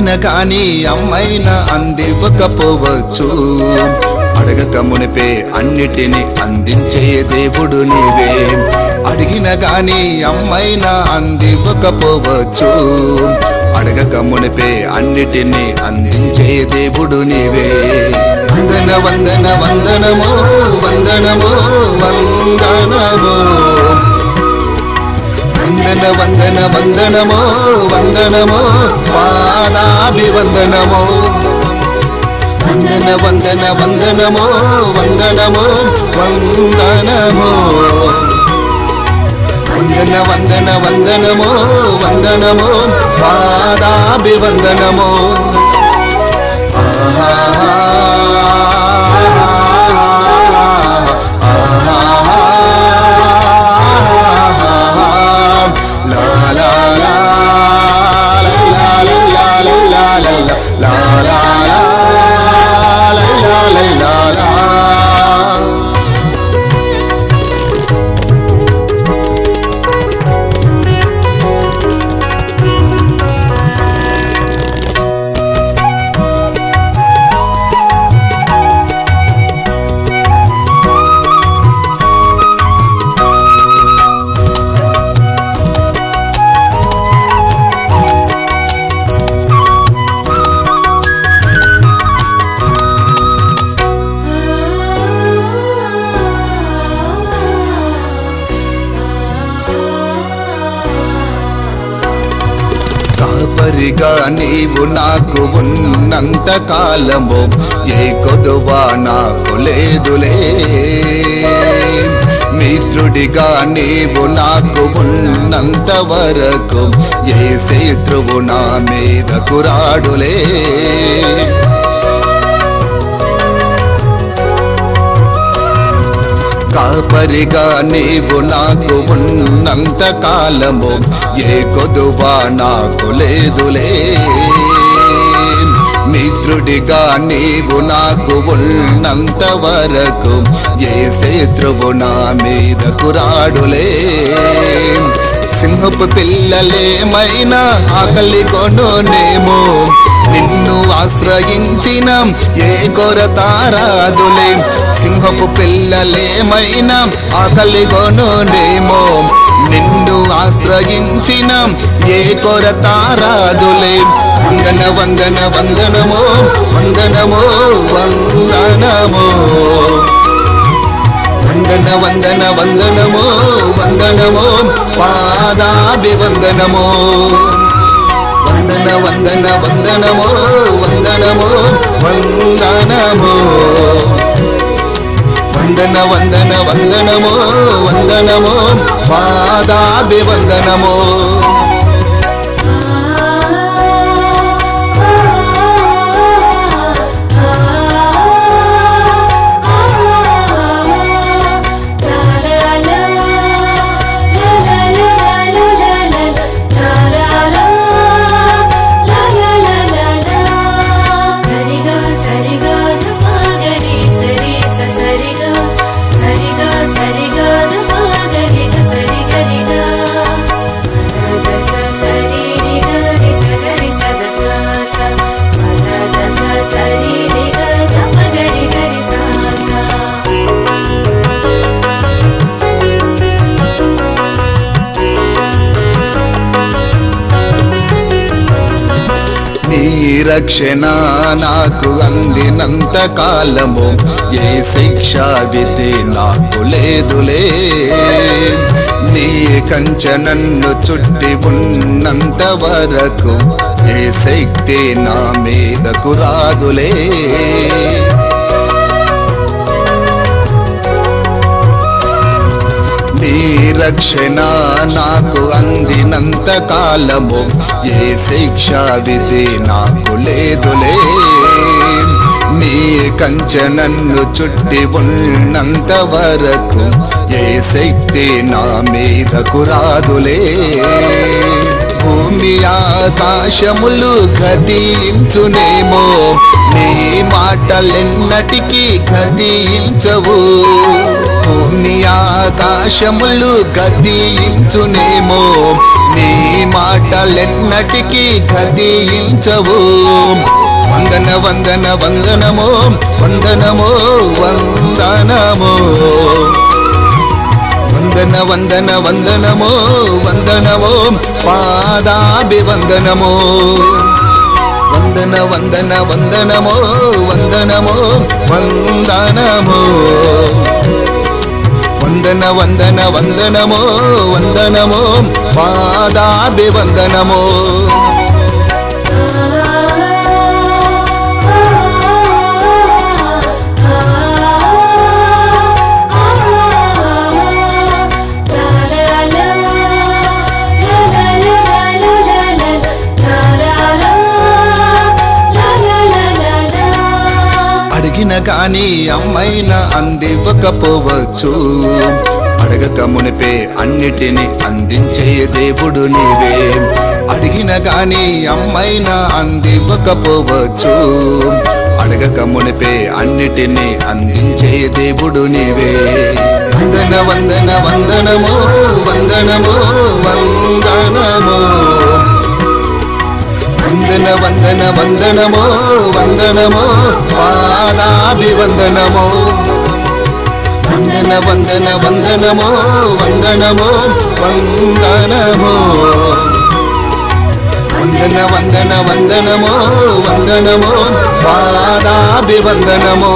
అడిగిన కానీ అమ్మైనా అందివ్వకపోవచ్చు. అడగక మునిపే అన్నిటిని అందించే దేవుడు నీవే. అడిగిన గాని అమ్మైనా అందివ్వకపోవచ్చు. అడగక మునిపే అన్నిటిని అందించే దేవుడు నీవే. వందన వందన వందనమో వందనమో వందనమో. வந்தன வந்தன வந்தனமோ வந்தனமோ பாதாபி வந்தனமோ வந்தன வந்தன வந்தனமோ வந்தனமோ வந்தனமோ. வந்தன வந்தன வந்தனமோ வந்தனமோ பாதாபி வந்தனமோ ஆஹா. కాపరిగా నీవు నాకు ఉన్నంత కాలము ఏ కొదువా నాకు లేదులే. మిత్రుడిగా నీవు నాకు ఉన్నంత వరకు ఏ శత్రువు నా మీద కురాడులే. పరిగా నీవు నాకు ఉన్నంత కాలము. ఏ కొదువా నాకు లేదులే. మిత్రుడిగా నీవు నాకు ఉన్నంత వరకు ఏ శత్రువు నా మీద కురాడులే సింహపు పిల్లలేమైనా ఆకలి కొనునేమో? నిన్ను ఆశ్రయించిన ఏ కొరత రాదులే సింహపు పిల్లలేమైనా ఆకలి కొనునేమో? నిన్ను ఆశ్రయించిన ఏ కొరత తారాదులే? వందన వందన వందనమో వందనమో వందనమో வந்தன வந்தனமோ வந்தனமோ பாதாபி வந்தனமோ வந்தன வந்தன வந்தனமோ வந்தனமோ வந்தனமோ. வந்தன வந்தன வந்தனமோ வந்தனமோ பாதாபி வந்தனமோ రక్షణ నాకు అందినంత కాలము. ఏ శిక్ష విధి నాకు లేదులే. నీ కంచె నన్ను చుట్టి ఉన్నంత వరకు ఏ శక్తి నా మీదకు రాదులే. రక్షణ నాకు అందినంత కాలము. ఏ శిక్ష విధి నాకు లేదులే. నీ కంచె నన్ను చుట్టి ఉన్నంత వరకు ఏ శక్తి నా మీదకు రాదులే. భూమి ఆకాశములు గతించునేమో. నీ మాటలెన్నటికీ గతించవు భూమి ఆకాశములు గతించునేమో నీ మాటలెన్నటికీ అడ్డాలెన్నటికీ వందన వందన వందనమో వందనమో వందనమో. వందన వందన వందనమో వందనమో పాదాభివందనమో. వందన వందన వందనమో వందనమో వందనమో వందన వందన వందనమో వందనమో పాదాభివందనమో అడిగిన కానీ అమ్మైనా అందివ్వకపోవచ్చు. అడగక మునిపే అన్నిటిని అందించే దేవుడు నీవే. అడిగిన కానీ అమ్మైనా అందివ్వకపోవచ్చు. అడగక మునిపే అన్నిటిని అందించే దేవుడు నీవే. వందన వందన వందనమో వందనమో వంద వందన వందన వందనమో వందనమో పాదాభివందనమో వందన వందన వందనమో వందనమో వందనమో వందన వందన వందనమో వందనమో పాదాభివందనమో